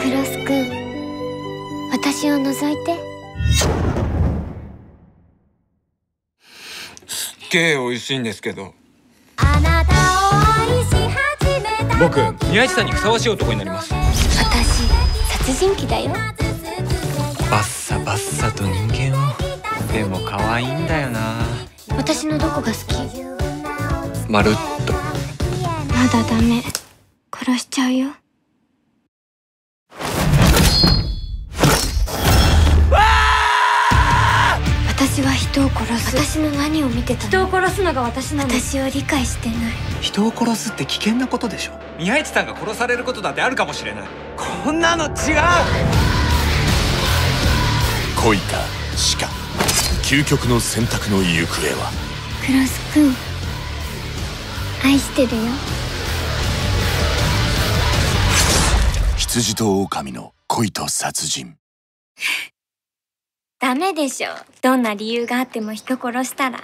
クロス君私を覗いて。すっげえ美味しいんですけど。僕宮地さんにふさわしい男になります。私殺人鬼だよ。バッサバッサと人間を。でも可愛いんだよな。私のどこが好き？まるっと。まだダメ。殺しちゃうよ。私は人を殺す。私の何を見てた人を殺すのが私なの。私を理解してない。人を殺すって危険なことでしょ？宮市さんが殺されることだってあるかもしれない。こんなの違う。恋か死か究極の選択の行方は？クロス君愛してるよ。羊と狼の恋と殺人。ダメでしょ。どんな理由があっても人殺したら